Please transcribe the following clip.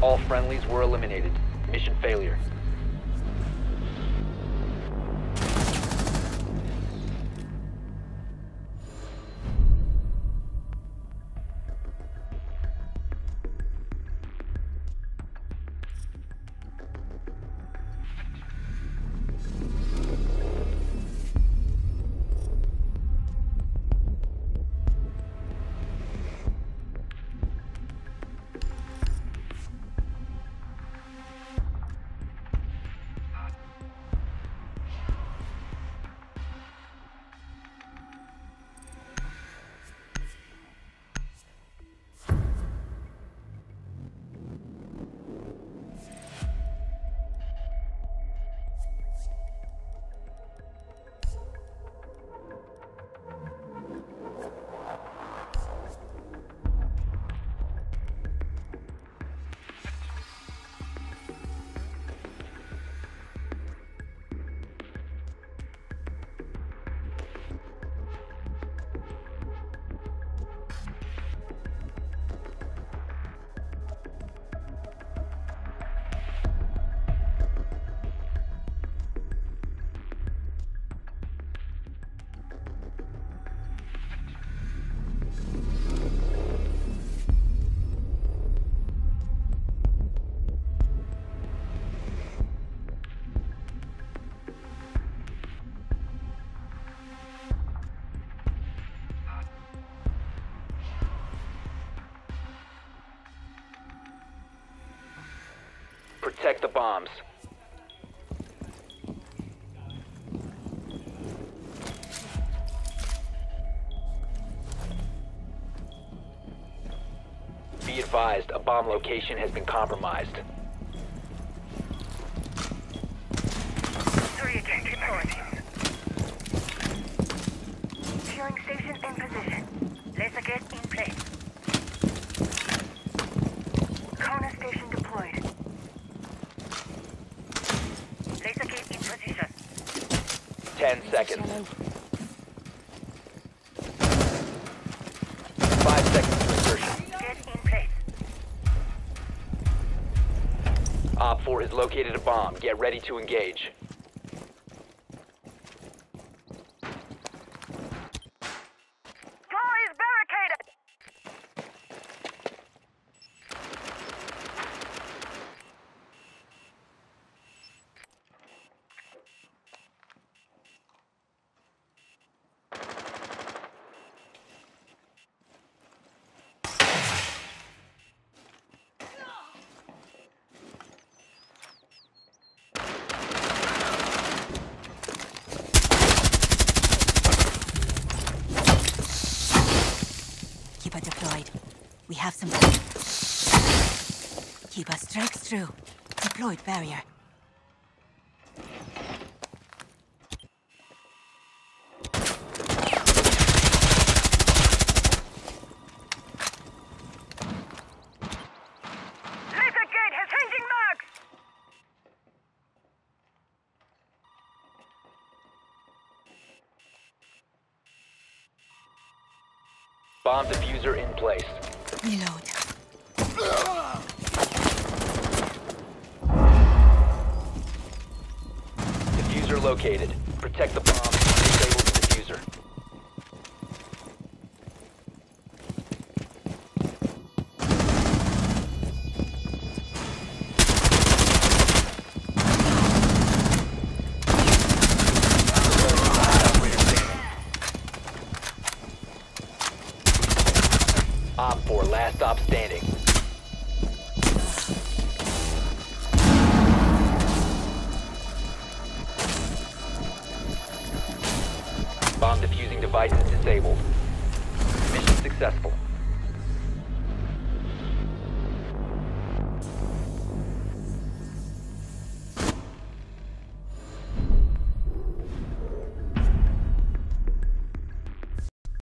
All friendlies were eliminated. Mission failure. Protect the bombs. Be advised, a bomb location has been compromised. Three again, report. Securing station in position. 10 seconds. Five seconds insertion. Op 4 has located a bomb. Get ready to engage. Keeper deployed. We have some. Keeper strikes through. Deployed barrier. Bomb defuser in place. Reload. Defuser located. Protect the bomb. Standing. Bomb defusing device is disabled. Mission successful.